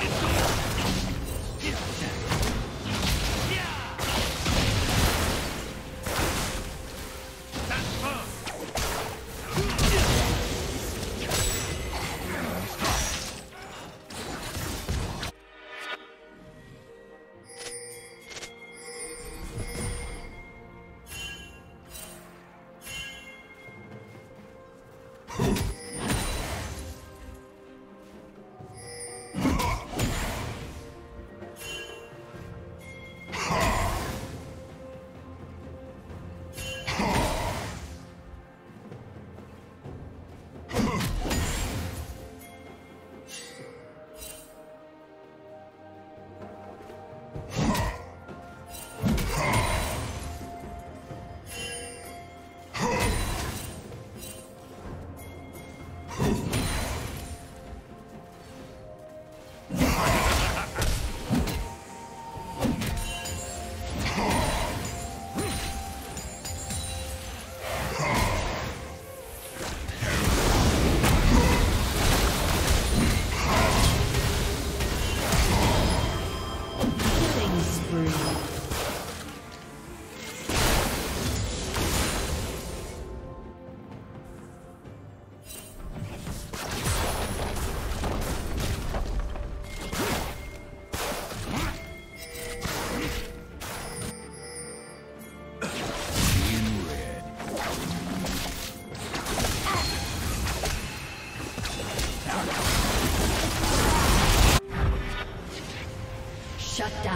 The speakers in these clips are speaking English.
It's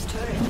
Team's turret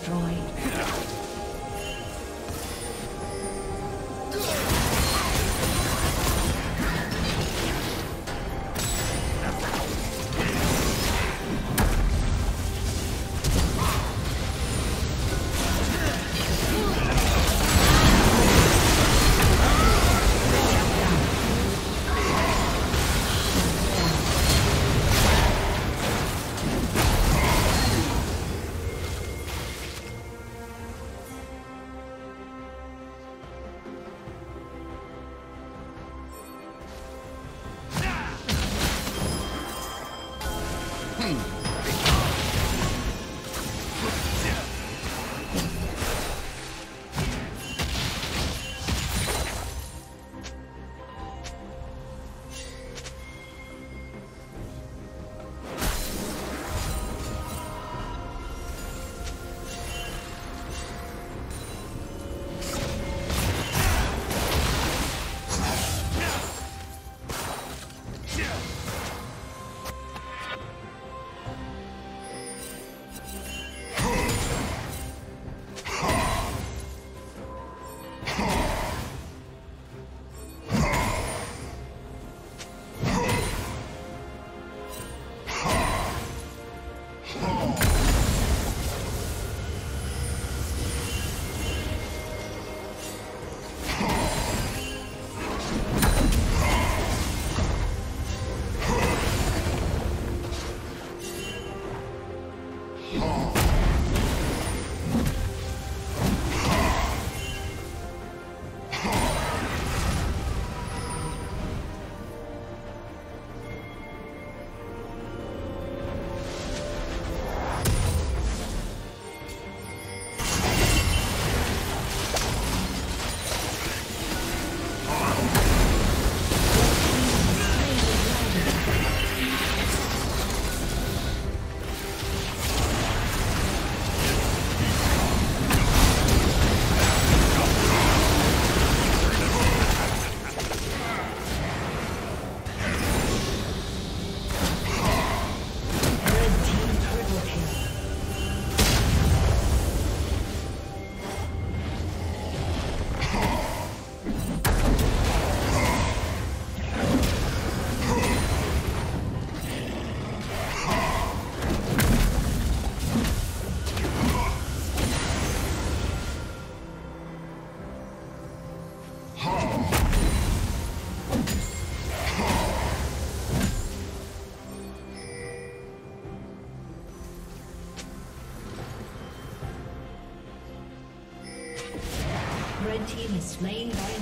Destroyed.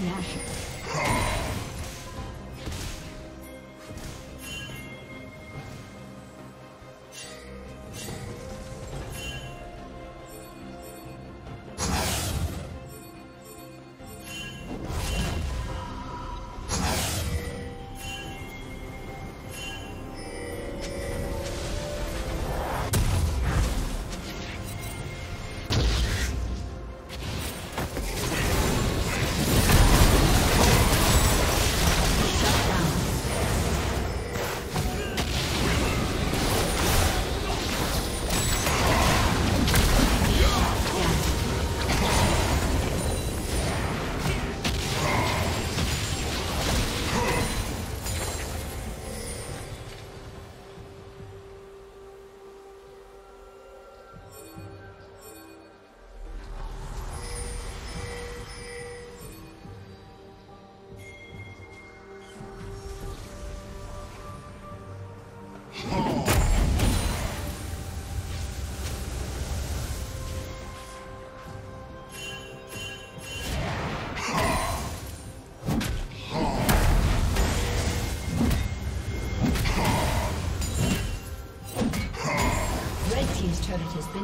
Baron